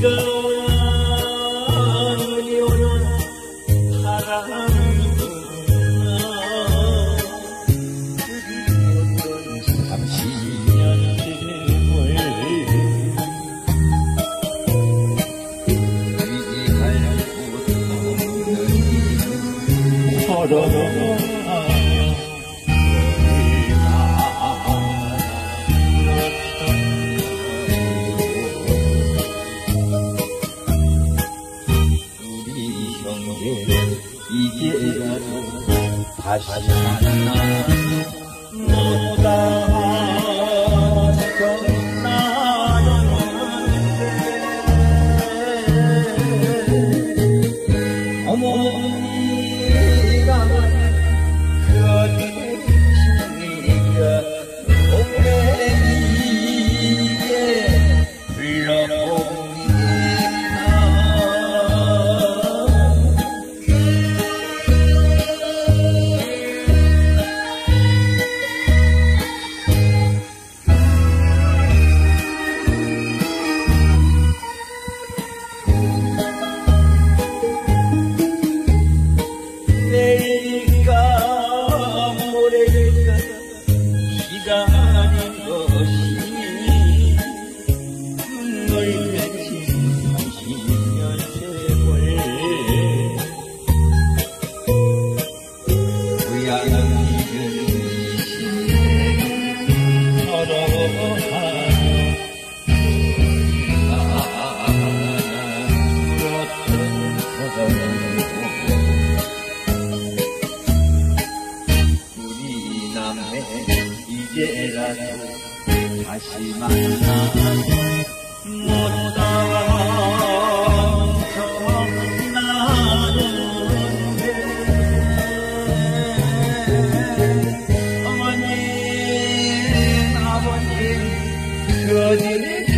시간이 오면 바람이구나 잠시 년 세월 이갈 곳 없는 바람 이제야 다시 만나 못다. Amen. 깨라도 다시 만나 못다와 나는 해 어머님 아버님 그들의